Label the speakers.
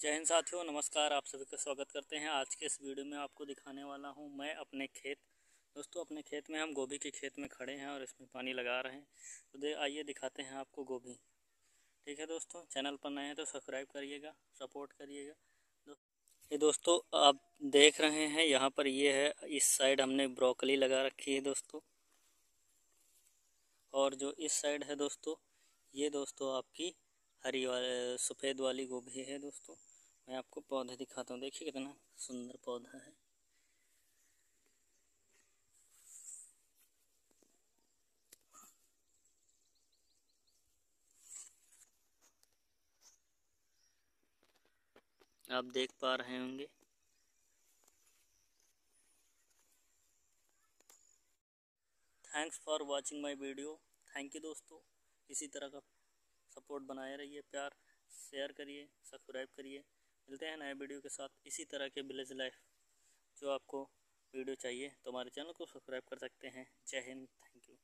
Speaker 1: जय हिंद साथियों, नमस्कार, आप सभी का स्वागत करते हैं। आज के इस वीडियो में आपको दिखाने वाला हूँ मैं अपने खेत। दोस्तों, अपने खेत में हम गोभी के खेत में खड़े हैं और इसमें पानी लगा रहे हैं। तो दे, आइए दिखाते हैं आपको गोभी। ठीक है दोस्तों, चैनल पर नए हैं तो सब्सक्राइब करिएगा, सपोर्ट करिएगा। ये दोस्तों, आप देख रहे हैं, यहाँ पर ये है, इस साइड हमने ब्रोकली लगा रखी है दोस्तों। और जो इस साइड है दोस्तों, ये दोस्तों आपकी हरी वाले सफ़ेद वाली गोभी है दोस्तों। मैं आपको पौधे दिखाता हूँ। देखिए कितना सुंदर पौधा है। आप देख पा रहे होंगे। Thanks for watching my video thank you दोस्तों। इसी तरह का सपोर्ट बनाए रहिए, प्यार शेयर करिए, सब्सक्राइब करिए। मिलते हैं नए वीडियो के साथ। इसी तरह के विलेज लाइफ जो आपको वीडियो चाहिए तो हमारे चैनल को सब्सक्राइब कर सकते हैं। जय हिंद। Thank you.